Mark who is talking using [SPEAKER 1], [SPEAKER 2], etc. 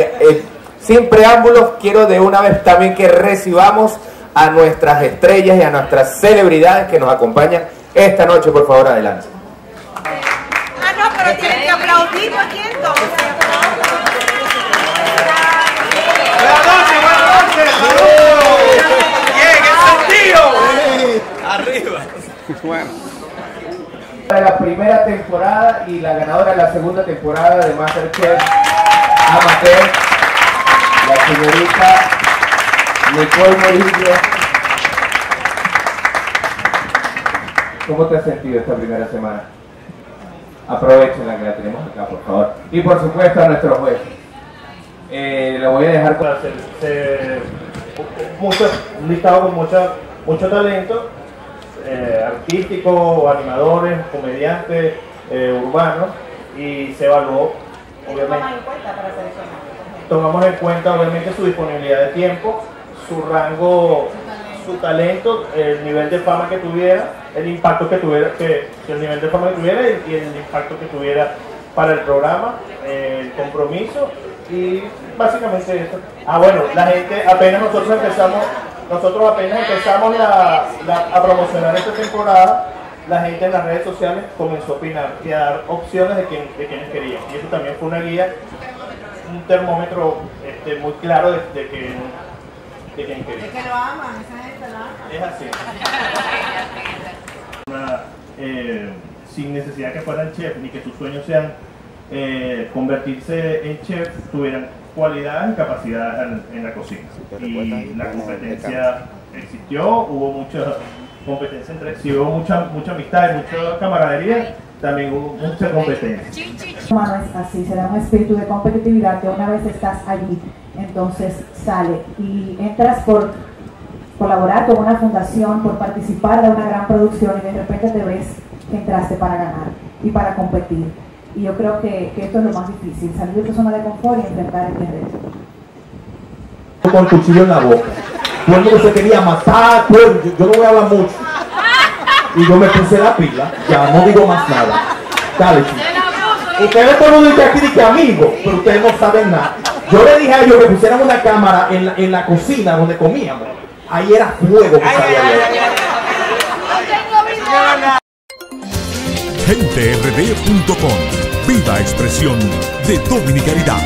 [SPEAKER 1] que eh, sin preámbulos quiero de una vez también que recibamos a nuestras estrellas y a nuestras celebridades que nos acompañan esta noche, por favor, adelante.
[SPEAKER 2] Ah, no, pero tienen que aplaudir, ¿no entiendo?
[SPEAKER 3] Buenas noches, buenas noches. Saludos. Bien, el sentido. Arriba.
[SPEAKER 1] de la primera temporada y la ganadora de la segunda temporada de Masterchef Amateur, la señorita Nicole Morillo. ¿Cómo te has sentido esta primera semana? Aprovechen la que la tenemos acá, por favor. Y por supuesto a nuestro juez. Eh, lo voy a dejar con...
[SPEAKER 4] se, se- mucho, listado con mucho talento, eh, artístico, animadores, comediantes, eh, urbanos, y se evaluó, obviamente, tomamos en cuenta obviamente su disponibilidad de tiempo, su rango, su talento, el nivel de fama que tuviera, el impacto que tuviera, que, el nivel de fama que tuviera y, el impacto que tuviera para el programa, el compromiso y básicamente eso. Ah bueno, la gente apenas nosotros empezamos, nosotros apenas empezamos la- la- a promocionar esta temporada, la gente en las redes sociales comenzó a opinar y a dar opciones de, quién, de quienes querían. Y eso también fue una guía un termómetro este, muy claro de, de que de quién quería.
[SPEAKER 2] Es que lo aman, esa gente lo ama.
[SPEAKER 4] Es así. Una, eh, sin necesidad que fueran chef ni que sus sueños sean eh, convertirse en chef, tuvieran cualidades y capacidad en, en la cocina. Y la competencia existió, hubo mucha competencia entre sí, hubo mucha, mucha amistad y mucha camaradería, también hubo mucha competencia.
[SPEAKER 5] así, se da un espíritu de competitividad que una vez estás allí, entonces sale y entras por colaborar con una fundación, por participar de una gran producción y de repente te ves que entraste para ganar y para competir. Y yo creo que, que esto es lo más difícil, salir de tu zona de confort y enfrentar este reto.
[SPEAKER 6] con el cuchillo en la boca. Todo el mundo se quería matar, el- yo, yo no voy a hablar mucho. Y yo me puse la pila, ya no digo más nada. Dale, chico. Ustedes todo el mundo dice aquí que amigo, pero ustedes no saben nada. Yo le dije a ellos que pusieran una cámara en la, en la cocina donde comíamos. Ahí era fuego que salía.
[SPEAKER 7] GenteRD.com. Viva expresión de dominicanidad.